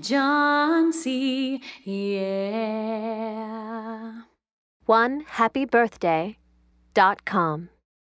John C. Yeah. One happy birthday dot com.